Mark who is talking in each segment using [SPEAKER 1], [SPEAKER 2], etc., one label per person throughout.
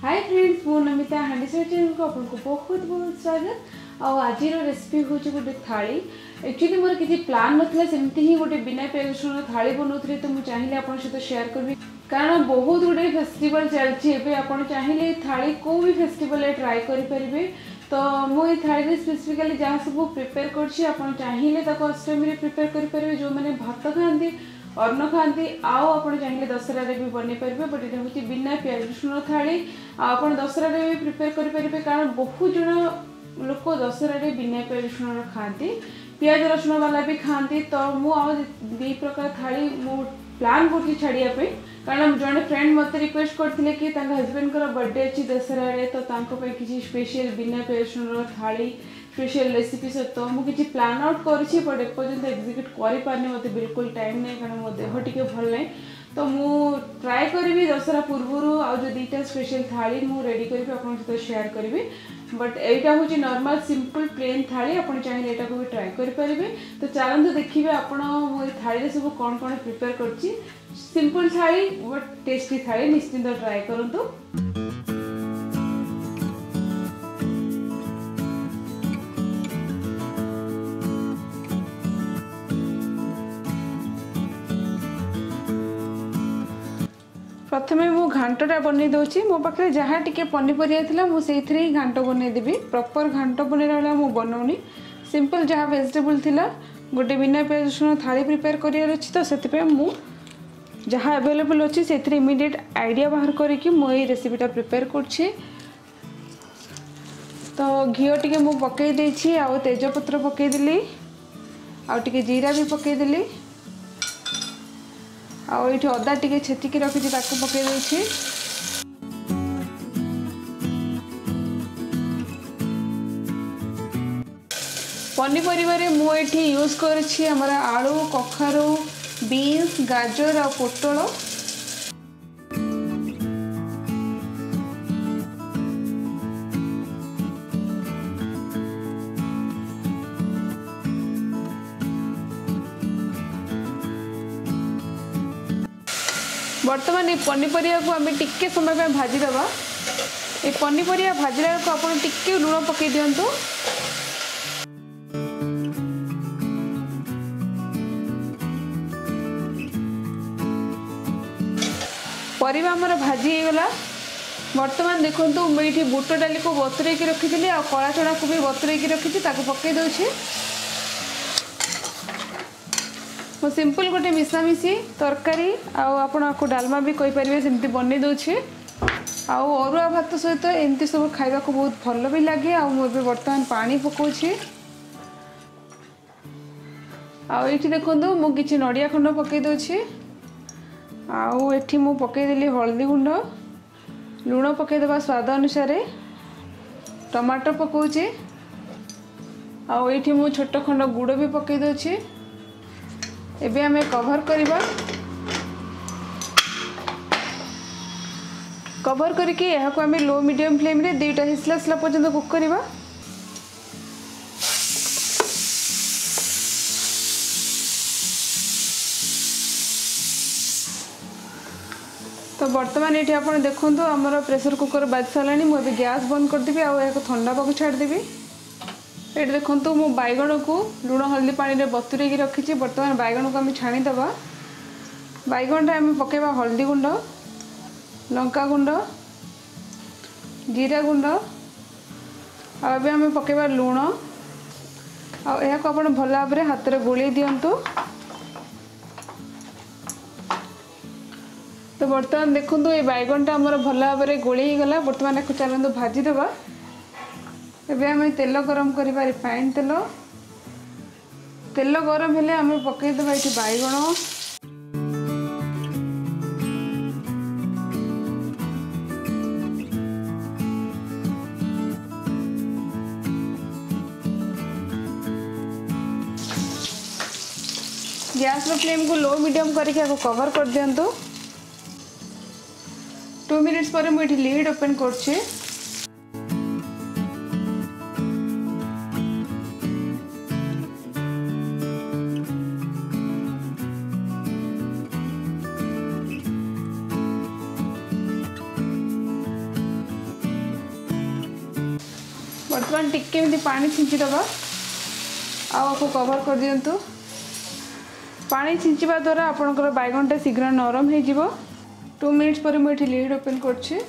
[SPEAKER 1] hi friends मो नमिता हांडी channel को आपको बहुत बहुत स्वागत आज रेसीपी हूँ गोटे था एक्चुअली मोर किसी प्लान ना सेमती ही गोटे बिना पिज था बनाऊ थी तो मुझे चाहिए आप सहित सेयार करी कारण बहुत गुड फेस्टिवल चलती चाहिए था को भी फेस्टिवल ट्राए करें तो मुझे थाली स्पेसिफिकाली जहाँ सब प्रिपेयर कर चाहिए अष्टमी प्रिपेयर करें जो मैंने भात खाते অর্ণ খাঁতি আও আপনার চাইলে দশরার বি বনাই পারবে বট এটা হচ্ছে বিনা পিঁয়াজ রসুণ থাড়ি আপনার দশরার বি প্রিপেয়ার করে পারবে কারণ বহু জন লোক দশরার বিনা পিঁয়াজ রসুণ খাঁতি পিঁয়াজ রসুণ বালা বি খাঁতি তো মু দুই প্রকার থাড়ি মু প্ল্যান করছি ছাড়িয়া পাই কারণ জনে ফ্রেন্ড মতো রিকোয়েস্ট করলে কি তাঙ্ক হজবেন্ডর বর্থডে আছে দশরার তো তাঙ্ক পাই কিছু স্পেশাল বিনা পিঁয়াজ রসুণ থাড়ি ସ୍ପେଶିଆଲ ରେସିପି ସହିତ ମୁଁ କିଛି ପ୍ଲାନ୍ ଆଉଟ୍ କରିଛି ବଟ୍ ଏପର୍ଯ୍ୟନ୍ତ ଏକ୍ଜିକ୍ୟୁଟ୍ କରିପାରିନି ମୋତେ ବିଲକୁଲ ଟାଇମ୍ ନାହିଁ କାରଣ ମୋ ଦେହ ଟିକେ ଭଲ ନାହିଁ ତ ମୁଁ ଟ୍ରାଏ କରିବି ଦଶହରା ପୂର୍ବରୁ ଆଉ ଯେଉଁ ଦୁଇଟା ସ୍ପେଶିଆଲ ଥାଳି ମୁଁ ରେଡ଼ି କରିବି ଆପଣଙ୍କ ସହିତ ସେୟାର କରିବି ବଟ୍ ଏଇଟା ହେଉଛି ନର୍ମାଲ ସିମ୍ପଲ୍ ପ୍ଲେନ୍ ଥାଳି ଆପଣ ଚାହିଁଲେ ଏଇଟାକୁ ବି ଟ୍ରାଏ କରିପାରିବେ ତ ଚାଲନ୍ତୁ ଦେଖିବେ ଆପଣ ମୁଁ ଏ ଥାଳିରେ ସବୁ କ'ଣ କ'ଣ ପ୍ରିପେୟାର କରିଛି ସିମ୍ପଲ୍ ଥାଳି ବଟ୍ ଟେଷ୍ଟି ଥାଳି ନିଶ୍ଚିନ୍ତ ଟ୍ରାଏ କରନ୍ତୁ ପ୍ରଥମେ ମୁଁ ଘାଣ୍ଟଟା ବନେଇ ଦେଉଛି ମୋ ପାଖରେ ଯାହା ଟିକେ ପନିପରିବା ଥିଲା ମୁଁ ସେଇଥିରେ ହିଁ ଘାଣ୍ଟ ବନେଇଦେବି ପ୍ରପର୍ ଘାଣ୍ଟ ବନେଇଲା ବେଳେ ମୁଁ ବନଉନି ସିମ୍ପଲ୍ ଯାହା ଭେଜିଟେବୁଲ୍ ଥିଲା ଗୋଟେ ବିନା ପିଆଜ ରସୁଣ ଥାଳି ପ୍ରିପେୟାର କରିବାର ଅଛି ତ ସେଥିପାଇଁ ମୁଁ ଯାହା ଆଭେଲେବୁଲ୍ ଅଛି ସେଥିରେ ଇମିଡ଼ିଏଟ୍ ଆଇଡ଼ିଆ ବାହାର କରିକି ମୁଁ ଏଇ ରେସିପିଟା ପ୍ରିପେୟାର କରୁଛି ତ ଘିଅ ଟିକେ ମୁଁ ପକାଇ ଦେଇଛି ଆଉ ତେଜପତ୍ର ପକାଇଦେଲି ଆଉ ଟିକେ ଜିରା ବି ପକାଇଦେଲି ଆଉ ଏଇଠି ଅଦା ଟିକେ ଛେଚିକି ରଖିଛି ତାକୁ ପକାଇ ଦେଉଛି ପନିପରିବାରେ ମୁଁ ଏଠି ୟୁଜ୍ କରିଛି ଆମର ଆଳୁ କଖାରୁ ବିନ୍ସ ଗାଜର ଆଉ ପୋଟଳ বর্তমান এই পনিপরিবাকে আমি টিকে সময় পাই ভাজি দেবা এই পনিপরিবা ভাজিলাকে আপনার টিকে লুণ পকাই দিও ପରିବା ଆମର ଭାଜି ହେଇଗଲା ବର୍ତ୍ତମାନ ଦେଖନ୍ତୁ ମୁଁ ଏଇଠି ବୁଟ ଡାଲିକୁ ବତୁରେଇକି ରଖିଥିଲି ଆଉ କଳା ଚଣାକୁ ବି ବତୁରେଇକି ରଖିଛି ତାକୁ ପକାଇ ଦେଉଛି ମୁଁ ସିମ୍ପଲ୍ ଗୋଟେ ମିଶାମିଶି ତରକାରୀ ଆଉ ଆପଣ ଆକୁ ଡାଲମା ବି କହିପାରିବେ ସେମିତି ବନେଇ ଦେଉଛି ଆଉ ଅରୁଆ ଭାତ ସହିତ ଏମିତି ସବୁ ଖାଇବାକୁ ବହୁତ ଭଲ ବି ଲାଗେ ଆଉ ମୁଁ ଏବେ ବର୍ତ୍ତମାନ ପାଣି ପକାଉଛି ଆଉ ଏଇଠି ଦେଖନ୍ତୁ ମୁଁ କିଛି ନଡ଼ିଆ ଖଣ୍ଡ ପକାଇ ଦେଉଛି ଆଉ ଏଠି ମୁଁ ପକାଇଦେଲି ହଳଦୀ ଗୁଣ୍ଡ ଲୁଣ ପକାଇଦେବା ସ୍ୱାଦ ଅନୁସାରେ ଟମାଟୋ ପକାଉଛି ଆଉ ଏଇଠି ମୁଁ ଛୋଟ ଖଣ୍ଡ ଗୁଡ଼ ବି ପକାଇ ଦେଉଛି এবে আমি কভর করা কভর করিকি এখন আমি লো মিডিয়াম ফ্লেম্রে দুইটা হিসিল আসলা পর্যন্ত কুক করা তো বর্তমান এটি আপনার দেখুন আমার প্রেসর কুকর বাজি সারা মু গ্যাস বন্ধ করেদেবি আগে থা পাখু ছাড়িদেবি ଏଇଠି ଦେଖନ୍ତୁ ମୁଁ ବାଇଗଣକୁ ଲୁଣ ହଳଦି ପାଣିରେ ବତୁରେଇକି ରଖିଛି ବର୍ତ୍ତମାନ ବାଇଗଣକୁ ଆମେ ଛାଣିଦେବା ବାଇଗଣରେ ଆମେ ପକାଇବା ହଳଦି ଗୁଣ୍ଡ ଲଙ୍କା ଗୁଣ୍ଡ ଜିରା ଗୁଣ୍ଡ ଆଉ ଏବେ ଆମେ ପକାଇବା ଲୁଣ ଆଉ ଏହାକୁ ଆପଣ ଭଲ ଭାବରେ ହାତରେ ଗୋଳେଇ ଦିଅନ୍ତୁ ତ ବର୍ତ୍ତମାନ ଦେଖନ୍ତୁ ଏଇ ବାଇଗଣଟା ଆମର ଭଲ ଭାବରେ ଗୋଳେଇ ହେଇଗଲା ବର୍ତ୍ତମାନ ଏହାକୁ ଚାଲନ୍ତୁ ଭାଜିଦେବା ଏବେ ଆମେ ତେଲ ଗରମ କରିବା ରିଫାଇନ୍ ତେଲ ତେଲ ଗରମ ହେଲେ ଆମେ ପକାଇଦେବା ଏଠି ବାଇଗଣ ଗ୍ୟାସ୍ର ଫ୍ଲେମ୍କୁ ଲୋ ମିଡ଼ିୟମ୍ କରିକି ଆକୁ କଭର୍ କରିଦିଅନ୍ତୁ ଟୁ ମିନିଟ୍ସ ପରେ ମୁଁ ଏଠି ଲିଡ୍ ଓପେନ୍ କରୁଛି ବର୍ତ୍ତମାନ ଟିକେ ଏମିତି ପାଣି ଛିଞ୍ଚିଦେବା ଆଉ ଆକୁ କଭର୍ କରିଦିଅନ୍ତୁ ପାଣି ଛିଞ୍ଚିବା ଦ୍ୱାରା ଆପଣଙ୍କର ବାଇଗଣଟା ଶୀଘ୍ର ନରମ ହୋଇଯିବ ଟୁ ମିନିଟ୍ସ ପରେ ମୁଁ ଏଠି ଲିଡ୍ ଓପେନ୍ କରୁଛି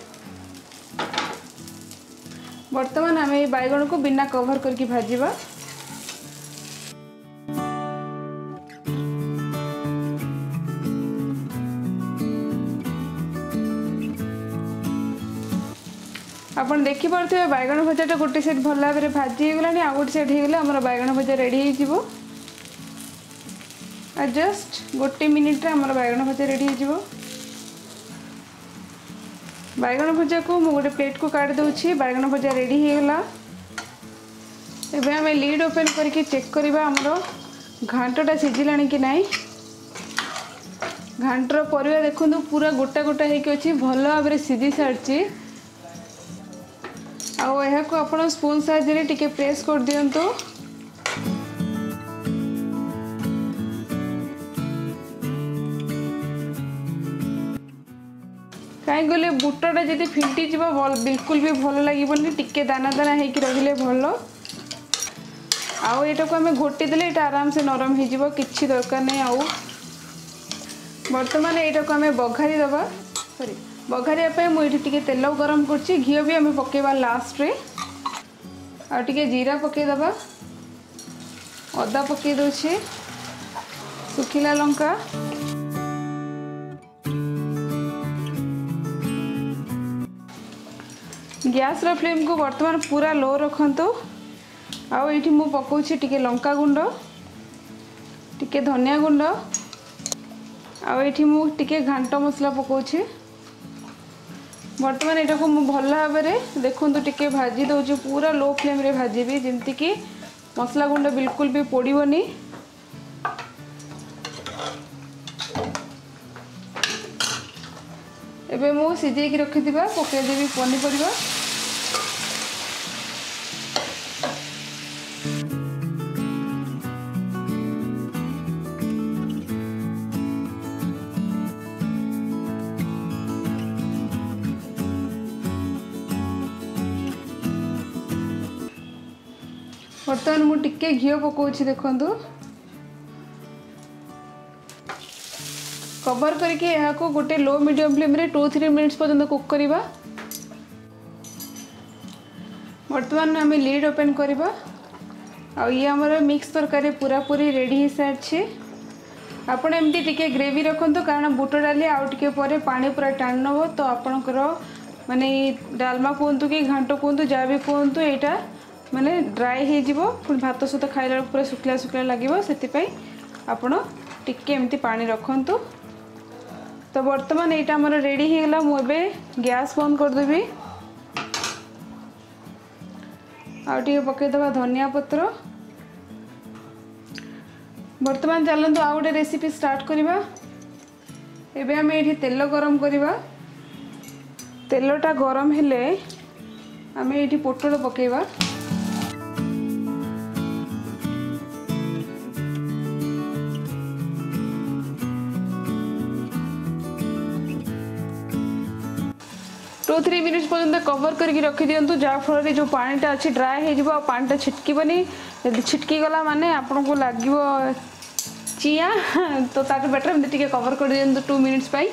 [SPEAKER 1] ବର୍ତ୍ତମାନ ଆମେ ଏଇ ବାଇଗଣକୁ ବିନା କଭର୍ କରିକି ଭାଜିବା ଆପଣ ଦେଖିପାରୁଥିବେ ବାଇଗଣ ଭଜାଟା ଗୋଟେ ସାଇଡ଼୍ ଭଲ ଭାବରେ ଭାଜି ହେଇଗଲାଣି ଆଉ ଗୋଟେ ସାଇଡ଼୍ ହେଇଗଲେ ଆମର ବାଇଗଣ ଭଜା ରେଡ଼ି ହେଇଯିବ ଆଉ ଜଷ୍ଟ ଗୋଟେ ମିନିଟ୍ରେ ଆମର ବାଇଗଣ ଭଜା ରେଡ଼ି ହେଇଯିବ ବାଇଗଣ ଭଜାକୁ ମୁଁ ଗୋଟେ ପ୍ଲେଟ୍କୁ କାଢ଼ି ଦେଉଛି ବାଇଗଣ ଭଜା ରେଡ଼ି ହେଇଗଲା ଏବେ ଆମେ ଲିଡ୍ ଓପେନ୍ କରିକି ଚେକ୍ କରିବା ଆମର ଘାଣ୍ଟଟା ସିଝିଲାଣି କି ନାହିଁ ଘାଣ୍ଟର ପରିବା ଦେଖନ୍ତୁ ପୁରା ଗୋଟା ଗୋଟା ହେଇକି ଅଛି ଭଲ ଭାବରେ ସିଝି ସାରିଛି आपन स्पून साहय प्रेस कर दिंतु कहीं गले बुटटा जी फिंटी जी बिल्कुल भी भल लगे टे दाना दाना होल आईटा को आम घोटी दे आराम से नरम हो कि दरकार नहीं आर्तमान यू बघारी दबा सरी ବଘାରିବା ପାଇଁ ମୁଁ ଏଠି ଟିକେ ତେଲ ଗରମ କରୁଛି ଘିଅ ବି ଆମେ ପକାଇବା ଲାଷ୍ଟରେ ଆଉ ଟିକେ ଜିରା ପକାଇଦେବା ଅଦା ପକାଇ ଦେଉଛି ଶୁଖିଲା ଲଙ୍କା ଗ୍ୟାସ୍ର ଫ୍ଲେମ୍କୁ ବର୍ତ୍ତମାନ ପୁରା ଲୋ ରଖନ୍ତୁ ଆଉ ଏଇଠି ମୁଁ ପକାଉଛି ଟିକେ ଲଙ୍କା ଗୁଣ୍ଡ ଟିକେ ଧନିଆ ଗୁଣ୍ଡ ଆଉ ଏଇଠି ମୁଁ ଟିକେ ଘାଣ୍ଟ ମସଲା ପକାଉଛି ବର୍ତ୍ତମାନ ଏଟାକୁ ମୁଁ ଭଲ ଭାବରେ ଦେଖନ୍ତୁ ଟିକେ ଭାଜି ଦେଉଛି ପୁରା ଲୋ ଫ୍ଲେମ୍ରେ ଭାଜିବି ଯେମିତିକି ମସଲା ଗୁଣ୍ଡ ବିଲକୁଲ ବି ପୋଡ଼ିବନି ଏବେ ମୁଁ ସିଝେଇକି ରଖିଥିବା ପକାଇଦେବି ପନିପରିବା ଟିକେ ଘିଅ ପକାଉଛି ଦେଖନ୍ତୁ କଭର କରିକି ଏହାକୁ ଗୋଟେ ଲୋ ମିଡ଼ିୟମ୍ ଫ୍ଲେମ୍ରେ ଟୁ ଥ୍ରୀ ମିନିଟ୍ସ ପର୍ଯ୍ୟନ୍ତ କୁକ୍ କରିବା ବର୍ତ୍ତମାନ ଆମେ ଲିଡ୍ ଓପେନ୍ କରିବା ଆଉ ଇଏ ଆମର ମିକ୍ସ ତରକାରୀ ପୁରାପୁରି ରେଡ଼ି ହେଇସାରିଛି ଆପଣ ଏମିତି ଟିକେ ଗ୍ରେଭି ରଖନ୍ତୁ କାରଣ ବୁଟ ଡାଲି ଆଉ ଟିକେ ପରେ ପାଣି ପୁରା ଟାଣି ନେବ ତ ଆପଣଙ୍କର ମାନେ ଡାଲମା କୁହନ୍ତୁ କି ଘାଣ୍ଟ କୁହନ୍ତୁ ଯାହା ବି କୁହନ୍ତୁ ଏଇଟା ମାନେ ଡ୍ରାଏ ହେଇଯିବ ପୁଣି ଭାତ ସହିତ ଖାଇଲା ବେଳକୁ ପୁରା ଶୁଖିଲା ଶୁଖିଲା ଲାଗିବ ସେଥିପାଇଁ ଆପଣ ଟିକେ ଏମିତି ପାଣି ରଖନ୍ତୁ ତ ବର୍ତ୍ତମାନ ଏଇଟା ଆମର ରେଡ଼ି ହେଇଗଲା ମୁଁ ଏବେ ଗ୍ୟାସ୍ ବନ୍ଦ କରିଦେବି ଆଉ ଟିକେ ପକାଇଦେବା ଧନିଆ ପତ୍ର ବର୍ତ୍ତମାନ ଚାଲନ୍ତୁ ଆଉ ଗୋଟେ ରେସିପି ଷ୍ଟାର୍ଟ କରିବା ଏବେ ଆମେ ଏଠି ତେଲ ଗରମ କରିବା ତେଲଟା ଗରମ ହେଲେ ଆମେ ଏଠି ପୋଟଳ ପକାଇବା টু থ্রি মিনিটস পর্যন্ত কভর করি রখিদিও যাফলে যে পাটা অনেক ড্রাই হয়ে যাব পাটা ছিটকিবনি যদি ছিটকি গলা মানে আপনার লাগব চিয়া তো তার বেটার এমনি টিকি কভর করে দিও টু মিনিটস পাই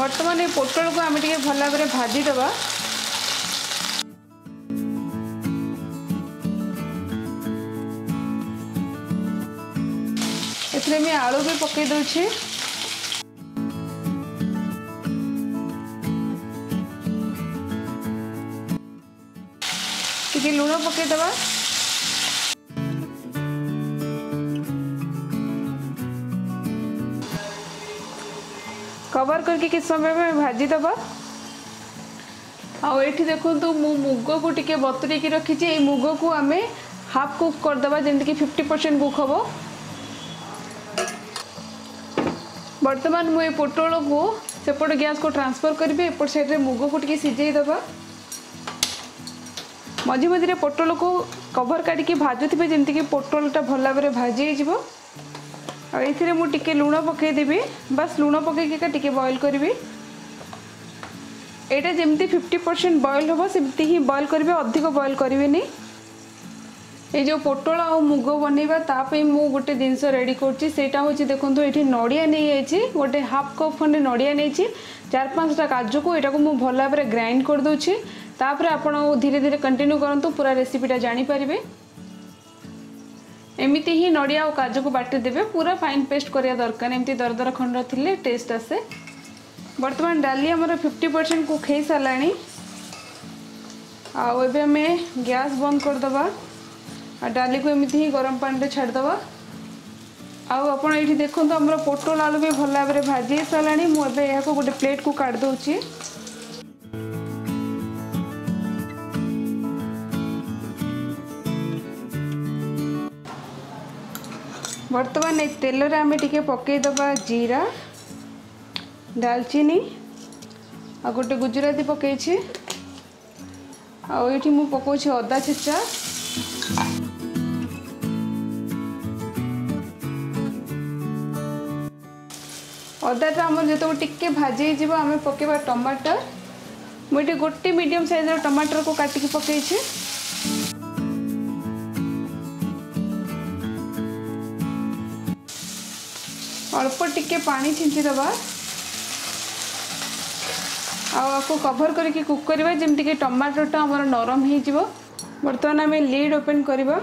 [SPEAKER 1] বর্তমান এই পোটলকে আমি টিকি ভাল ভাবে ভাজি দেবা এতে আমি আলু বি পকাই দেছি टिके लूनो पके कवर करके किस समय में भाजी दबा आउ ये देखु तो मु मुग को टिके बतुरी रखी मुग को आम हाफ कुक कर जमीक फिफ्टी परसेंट कुक हम बर्तमान मुझे पोटल को सेपट गैस को ट्रांसफर करी एपट सैड्रे मुग को टे ମଝି ମଝିରେ ପୋଟଳକୁ କଭର କାଢ଼ିକି ଭାଜୁଥିବେ ଯେମିତିକି ପୋଟଳଟା ଭଲ ଭାବରେ ଭାଜି ହେଇଯିବ ଆଉ ଏଥିରେ ମୁଁ ଟିକେ ଲୁଣ ପକାଇଦେବି ବାସ୍ ଲୁଣ ପକାଇକି ଏକା ଟିକେ ବଏଲ୍ କରିବି ଏଇଟା ଯେମିତି ଫିଫ୍ଟି ପରସେଣ୍ଟ ବଏଲ୍ ହେବ ସେମିତି ହିଁ ବଏଲ୍ କରିବେ ଅଧିକ ବଏଲ୍ କରିବେନି এই যে পটল আর মুগ বনাইবা তাপাই মু গোটে জিনিস রেডি করছি সেইটা হচ্ছে দেখুন এটি নড়িয়া নিয়ে যাইছি গোটে হাফ কপ খন্ডে নড়িয়া নিয়েছি চার পাঁচটা কাজুকু এটাকে মু ভাল ভাবে গ্রাইন্ড করে দেছি তাপরে আপনার ধীরে ধীরে কন্টিনিউ করতু পুরা রেসিপিটা জাঁপারে এমিতি হি নড়িয়া ও কাজুকু বাটি দেবে পুরা ফাইন পেস্ট করা দরকার এমতি দর দর খন্ড থিলে টেস্ট আসে বর্তমান ডালি আমার ফিফটি পরসেন্ট কুক হয়ে সারা আবে আমি গ্যাস বন্ধ করে দেওয়া আর ডালি কু এমিতি হি গরম পানিতে ছাড়িদেবা আউ আপনার এইটি দেখুন আমার পোটল আলু বি ভাল ভাবে ভাজি সারা মু এবে গোটে প্লেট কু কাটি দেছি ବର୍ତ୍ତମାନ ଏ ତେଲରେ ଆମେ ଟିକେ ପକାଇଦେବା ଜିରା ଡାଲଚିନି ଆଉ ଗୋଟେ ଗୁଜୁରାତି ପକାଇଛି ଆଉ ଏଇଠି ମୁଁ ପକାଉଛି ଅଦା ଛେଚା ଅଦାଟା ଆମର ଯେତେବେଳେ ଟିକେ ଭାଜି ହେଇଯିବ ଆମେ ପକାଇବା ଟମାଟର ମୁଁ ଏଠି ଗୋଟେ ମିଡ଼ିୟମ୍ ସାଇଜ୍ର ଟମାଟରକୁ କାଟିକି ପକାଇଛି ଅଳ୍ପ ଟିକେ ପାଣି ଛିଞ୍ଚିଦେବା ଆଉ ଆକୁ କଭର୍ କରିକି କୁକ୍ କରିବା ଯେମିତିକି ଟମାଟୋଟା ଆମର ନରମ ହେଇଯିବ ବର୍ତ୍ତମାନ ଆମେ ଲିଡ୍ ଓପେନ୍ କରିବା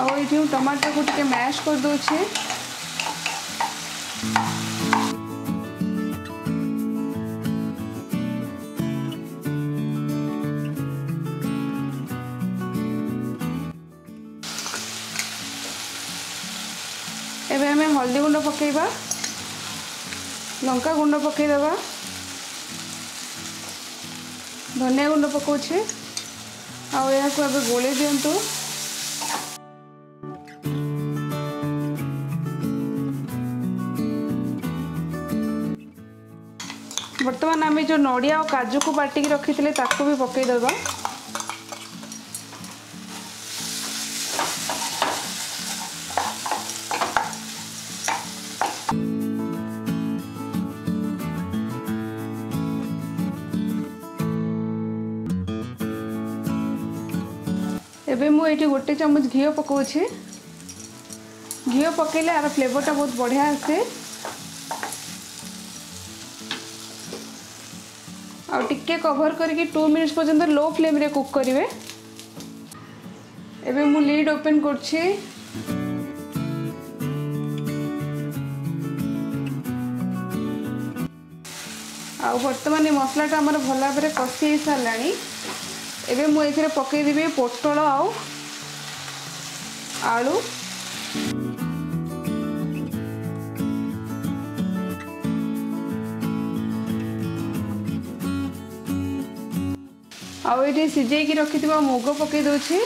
[SPEAKER 1] ଆଉ ଏଇଠି ମୁଁ ଟମାଟୋକୁ ଟିକେ ମ୍ୟାଶ୍ କରିଦେଉଛି ହଳଦୀ ଗୁଣ୍ଡ ପକାଇବା ଲଙ୍କା ଗୁଣ୍ଡ ପକାଇଦେବା ଧନିଆ ଗୁଣ୍ଡ ପକାଉଛେ ଆଉ ଏହାକୁ ଏବେ ଗୋଳେଇ ଦିଅନ୍ତୁ ବର୍ତ୍ତମାନ ଆମେ ଯେଉଁ ନଡ଼ିଆ ଆଉ କାଜୁକୁ ବାଟିକି ରଖିଥିଲେ ତାକୁ ବି ପକାଇଦେବା ଏବେ ମୁଁ ଏଇଠି ଗୋଟେ ଚାମଚ ଘିଅ ପକାଉଛି ଘିଅ ପକାଇଲେ ଆର ଫ୍ଲେଭରଟା ବହୁତ ବଢ଼ିଆ ଆସେ ଆଉ ଟିକେ କଭର କରିକି ଟୁ ମିନିଟ୍ସ ପର୍ଯ୍ୟନ୍ତ ଲୋ ଫ୍ଲେମ୍ରେ କୁକ୍ କରିବେ ଏବେ ମୁଁ ଲିଡ୍ ଓପେନ୍ କରୁଛି ଆଉ ବର୍ତ୍ତମାନ ଏ ମସଲାଟା ଆମର ଭଲ ଭାବରେ କଷି ହେଇସାରିଲାଣି ଏବେ ମୁଁ ଏଥିରେ ପକାଇଦେବି ପୋଟଳ ଆଉ ଆଳୁ ଆଉ ଏଠି ସିଝେଇକି ରଖିଥିବା ମୁଗ ପକାଇ ଦେଉଛି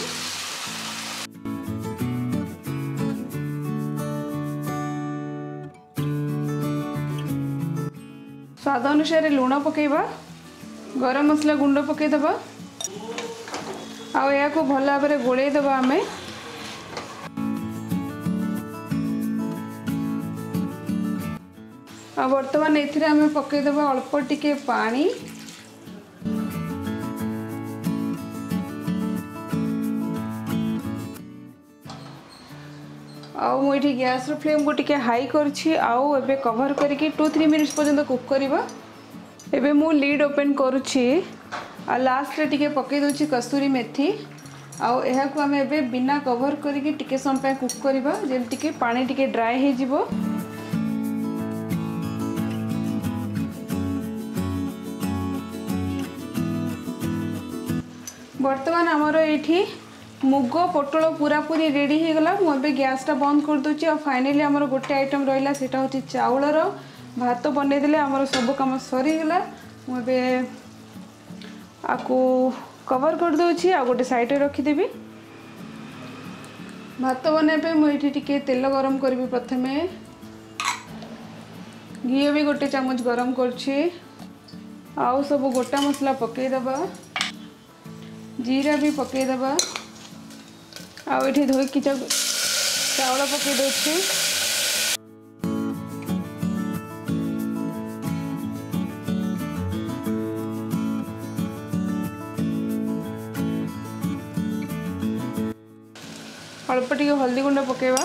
[SPEAKER 1] ସ୍ୱାଦ ଅନୁସାରେ ଲୁଣ ପକାଇବା ଗରମ ମସଲା ଗୁଣ୍ଡ ପକାଇଦେବା ଆଉ ଏହାକୁ ଭଲ ଭାବରେ ଗୋଳେଇ ଦେବା ଆମେ ଆଉ ବର୍ତ୍ତମାନ ଏଥିରେ ଆମେ ପକାଇଦେବା ଅଳ୍ପ ଟିକେ ପାଣି ଆଉ ମୁଁ ଏଠି ଗ୍ୟାସ୍ର ଫ୍ଲେମ୍କୁ ଟିକେ ହାଇ କରିଛି ଆଉ ଏବେ କଭର୍ କରିକି ଟୁ ଥ୍ରୀ ମିନିଟ୍ସ ପର୍ଯ୍ୟନ୍ତ କୁକ୍ କରିବା ଏବେ ମୁଁ ଲିଡ୍ ଓପେନ୍ କରୁଛି ଆଉ ଲାଷ୍ଟରେ ଟିକେ ପକାଇ ଦେଉଛି କସ୍ତୁରୀ ମେଥି ଆଉ ଏହାକୁ ଆମେ ଏବେ ବିନା କଭର କରିକି ଟିକେ ସମୟ ପାଇଁ କୁକ୍ କରିବା ଯେମିତିକି ପାଣି ଟିକେ ଡ୍ରାଏ ହେଇଯିବ ବର୍ତ୍ତମାନ ଆମର ଏଇଠି ମୁଗ ପୋଟଳ ପୁରାପୁରି ରେଡ଼ି ହେଇଗଲା ମୁଁ ଏବେ ଗ୍ୟାସ୍ଟା ବନ୍ଦ କରିଦେଉଛି ଆଉ ଫାଇନାଲି ଆମର ଗୋଟେ ଆଇଟମ୍ ରହିଲା ସେଇଟା ହେଉଛି ଚାଉଳର ଭାତ ବନେଇଦେଲେ ଆମର ସବୁ କାମ ସରିଗଲା ମୁଁ ଏବେ ଆକୁ କଭର୍ କରିଦେଉଛି ଆଉ ଗୋଟେ ସାଇଡ଼୍ରେ ରଖିଦେବି ଭାତ ବନାଇବା ପାଇଁ ମୁଁ ଏଇଠି ଟିକେ ତେଲ ଗରମ କରିବି ପ୍ରଥମେ ଘିଅ ବି ଗୋଟେ ଚାମଚ ଗରମ କରୁଛି ଆଉ ସବୁ ଗୋଟା ମସଲା ପକାଇଦେବା ଜିରା ବି ପକାଇଦେବା ଆଉ ଏଠି ଧୋଇକି ଚାଉଳ ପକାଇ ଦେଉଛି ଅଳ୍ପ ଟିକେ ହଳଦୀ ଗୁଣ୍ଡ ପକେଇବା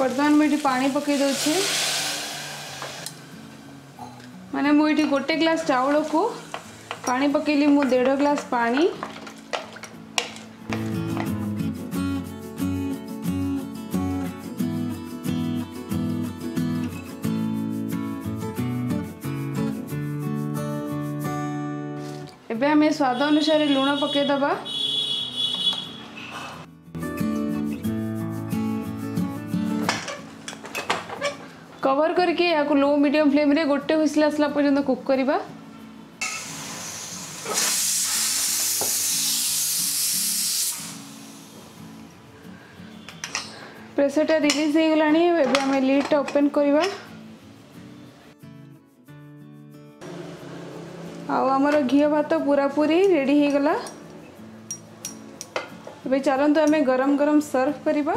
[SPEAKER 1] ବର୍ତ୍ତମାନ ମୁଁ ଏଠି ପାଣି ପକେଇ ଦେଉଛି ମାନେ ମୁଁ ଏଠି ଗୋଟେ ଗ୍ଲାସ୍ ଚାଉଳକୁ ପାଣି ପକେଇଲି ମୁଁ ଦେଢ଼ ଗ୍ଲାସ୍ ପାଣି મે સ્વાદ અનુસાર લુણો પકે દેવા કવર કરકે આકો લો મીડિયમ ફ્લેમ રે ગોટે હોસલાસલા પર્જંત કુક કરીબા પ્રેશર ટે રિલીઝ હે ગલાણી એબે અમે લીડ ઓપન કરીબા आमर घी भात पूरा रेडी रेडीगला गला ए आम गरम गरम सर्व करवा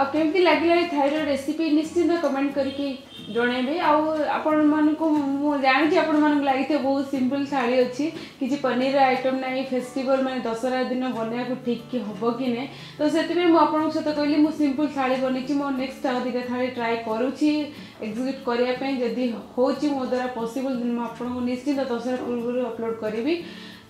[SPEAKER 1] आपको कमी लगे थाइड रेसीपी निश्चिंत कमेंट करके ଜଣେଇବେ ଆଉ ଆପଣମାନଙ୍କୁ ମୁଁ ଜାଣିଛି ଆପଣମାନଙ୍କୁ ଲାଗିଥିବ ବହୁତ ସିମ୍ପଲ୍ ଥାଳି ଅଛି କିଛି ପନିର ଆଇଟମ୍ ନାହିଁ ଫେଷ୍ଟିଭାଲ୍ ମାନେ ଦଶହରା ଦିନ ବନେଇବାକୁ ଠିକ୍ କି ହେବ କି ନାହିଁ ତ ସେଥିପାଇଁ ମୁଁ ଆପଣଙ୍କ ସହିତ କହିଲି ମୁଁ ସିମ୍ପଲ୍ ଥାଳି ବନେଇଛି ମୋ ନେକ୍ସଟ ଆଉ ଦୁଇଟା ଥାଳି ଟ୍ରାଏ କରୁଛି ଏକ୍ଜିକ୍ୟୁଟ୍ କରିବା ପାଇଁ ଯଦି ହେଉଛି ମୋ ଦ୍ୱାରା ପସିବଲ୍ ମୁଁ ଆପଣଙ୍କୁ ନିଶ୍ଚିନ୍ତ ଦଶହରା ପୂର୍ବରୁ ଅପଲୋଡ଼ କରିବି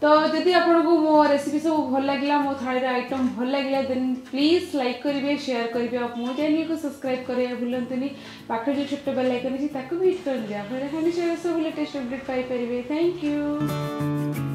[SPEAKER 1] तो यदि आपको मो रेसीपी सब भल लगे मो थाली आइटम भल लगे देन प्लीज लाइक करेंगे सेयार करेंगे और मो चेल को सब्सक्राइब करेंगे भूलं पाखे जो छोटे बेल लाइक अच्छी ताकि भी हिट कर दिए सब लेटेस्ट अपडेट पाइपर थैंक यू